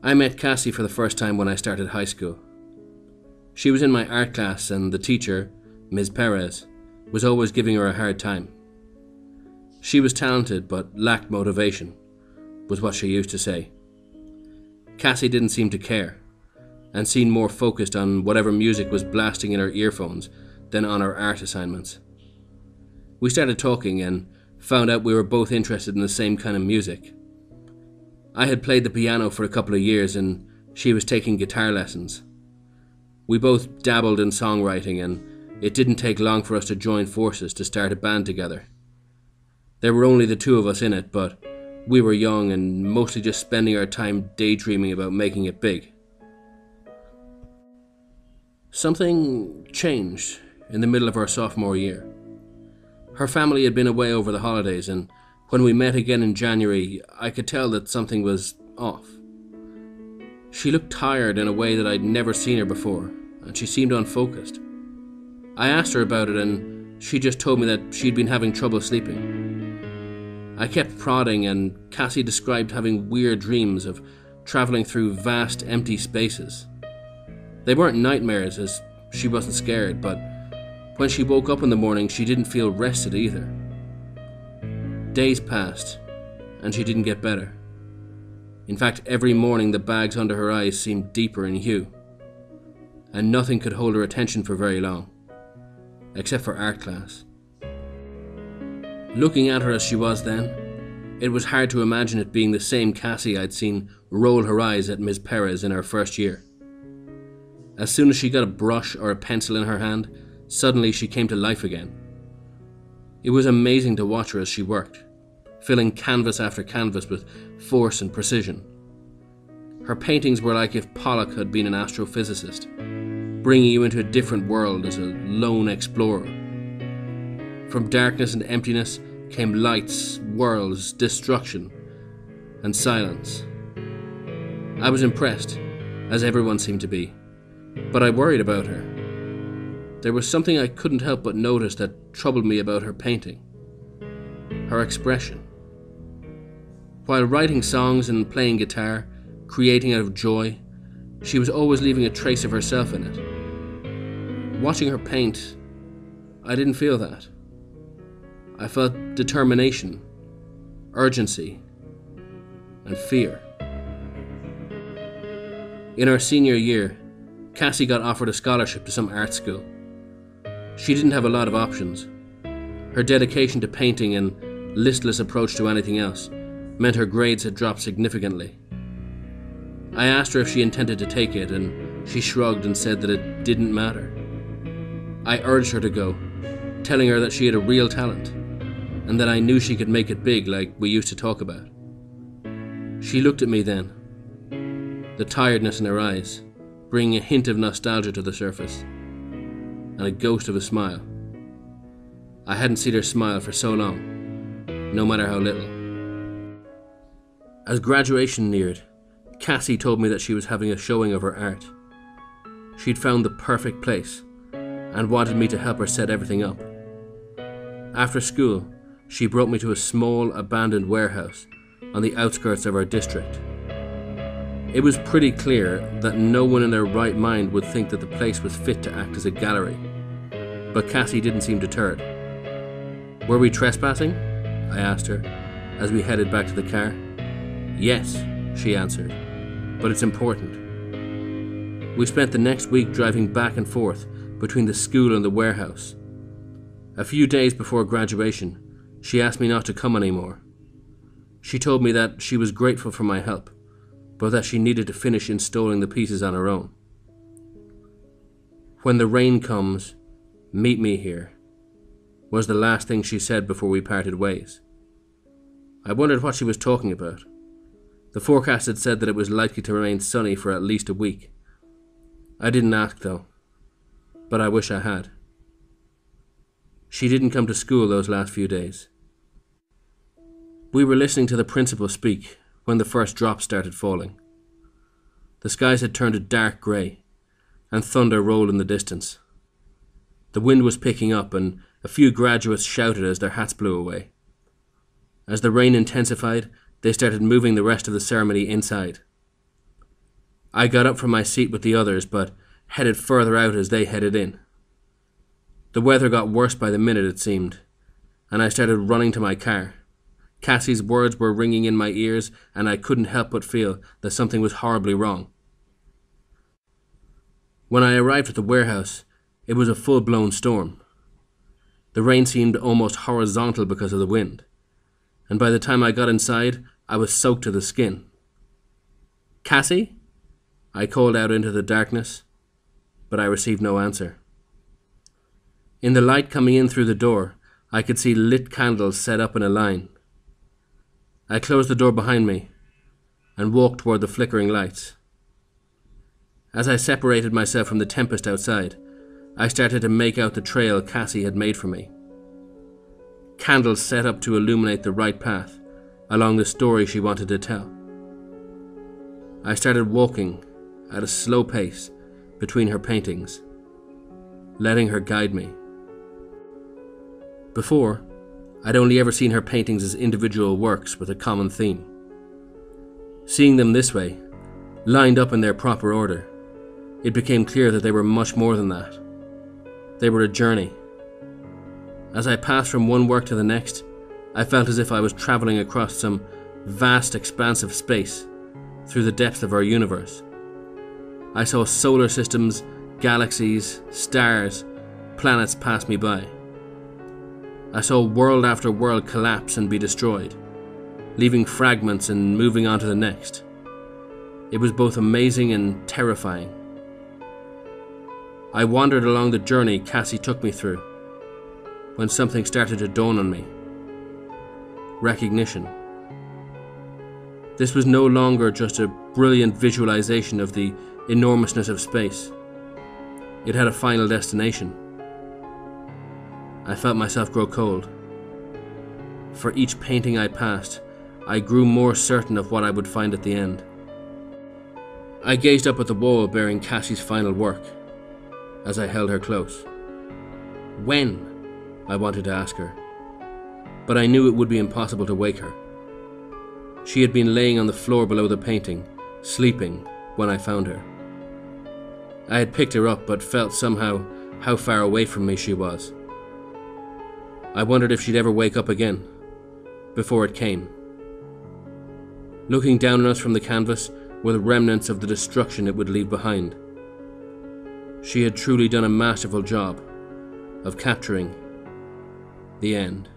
I met Cassie for the first time when I started high school. She was in my art class, and the teacher, Ms. Perez, was always giving her a hard time. She was talented but lacked motivation, was what she used to say. Cassie didn't seem to care, and seemed more focused on whatever music was blasting in her earphones than on her art assignments. We started talking and found out we were both interested in the same kind of music. I had played the piano for a couple of years and she was taking guitar lessons. We both dabbled in songwriting and it didn't take long for us to join forces to start a band together. There were only the two of us in it, but we were young and mostly just spending our time daydreaming about making it big. Something changed in the middle of our sophomore year. Her family had been away over the holidays, and when we met again in January, I could tell that something was off. She looked tired in a way that I'd never seen her before, and she seemed unfocused. I asked her about it, and she just told me that she'd been having trouble sleeping. I kept prodding, and Cassie described having weird dreams of traveling through vast empty spaces. They weren't nightmares, as she wasn't scared, but when she woke up in the morning, she didn't feel rested either. Days passed, and she didn't get better. In fact, every morning the bags under her eyes seemed deeper in hue, and nothing could hold her attention for very long, except for art class. Looking at her as she was then, it was hard to imagine it being the same Cassie I'd seen roll her eyes at Miss Perez in her first year. As soon as she got a brush or a pencil in her hand, suddenly she came to life again. It was amazing to watch her as she worked, filling canvas after canvas with force and precision. Her paintings were like if Pollock had been an astrophysicist, bringing you into a different world as a lone explorer. From darkness and emptiness came lights, worlds, destruction, and silence. I was impressed, as everyone seemed to be but I worried about her. There was something I couldn't help but notice that troubled me about her painting her expression. While writing songs and playing guitar, creating out of joy, she was always leaving a trace of herself in it. Watching her paint, I didn't feel that. I felt determination, urgency, and fear. In our senior year, Cassie got offered a scholarship to some art school. She didn't have a lot of options. Her dedication to painting and listless approach to anything else meant her grades had dropped significantly. I asked her if she intended to take it, and she shrugged and said that it didn't matter. I urged her to go, telling her that she had a real talent, and that I knew she could make it big like we used to talk about. She looked at me then, the tiredness in her eyes bringing a hint of nostalgia to the surface, and a ghost of a smile. I hadn't seen her smile for so long, no matter how little. As graduation neared, Cassie told me that she was having a showing of her art. She'd found the perfect place and wanted me to help her set everything up. After school, she brought me to a small abandoned warehouse on the outskirts of our district. It was pretty clear that no one in their right mind would think that the place was fit to act as a gallery. But Cassie didn't seem deterred. Were we trespassing? I asked her as we headed back to the car. Yes, she answered, but it's important. We spent the next week driving back and forth between the school and the warehouse. A few days before graduation, she asked me not to come anymore. She told me that she was grateful for my help but that she needed to finish installing the pieces on her own. When the rain comes, meet me here, was the last thing she said before we parted ways. I wondered what she was talking about. The forecast had said that it was likely to remain sunny for at least a week. I didn't ask, though, but I wish I had. She didn't come to school those last few days. We were listening to the principal speak when the first drops started falling. The skies had turned a dark grey, and thunder rolled in the distance. The wind was picking up, and a few graduates shouted as their hats blew away. As the rain intensified, they started moving the rest of the ceremony inside. I got up from my seat with the others, but headed further out as they headed in. The weather got worse by the minute, it seemed, and I started running to my car. Cassie's words were ringing in my ears, and I couldn't help but feel that something was horribly wrong. When I arrived at the warehouse, it was a full blown storm. The rain seemed almost horizontal because of the wind, and by the time I got inside, I was soaked to the skin. Cassie? I called out into the darkness, but I received no answer. In the light coming in through the door, I could see lit candles set up in a line. I closed the door behind me and walked toward the flickering lights. As I separated myself from the tempest outside, I started to make out the trail Cassie had made for me. Candles set up to illuminate the right path along the story she wanted to tell. I started walking at a slow pace between her paintings, letting her guide me. Before, I'd only ever seen her paintings as individual works with a common theme. Seeing them this way, lined up in their proper order, it became clear that they were much more than that. They were a journey. As I passed from one work to the next, I felt as if I was traveling across some vast expanse of space through the depths of our universe. I saw solar systems, galaxies, stars, planets pass me by. I saw world after world collapse and be destroyed, leaving fragments and moving on to the next. It was both amazing and terrifying. I wandered along the journey Cassie took me through when something started to dawn on me recognition. This was no longer just a brilliant visualization of the enormousness of space. It had a final destination. I felt myself grow cold. For each painting I passed, I grew more certain of what I would find at the end. I gazed up at the wall bearing Cassie's final work as I held her close. When? I wanted to ask her, but I knew it would be impossible to wake her. She had been laying on the floor below the painting, sleeping, when I found her. I had picked her up, but felt somehow how far away from me she was. I wondered if she'd ever wake up again, before it came. Looking down on us from the canvas were the remnants of the destruction it would leave behind. She had truly done a masterful job of capturing the end.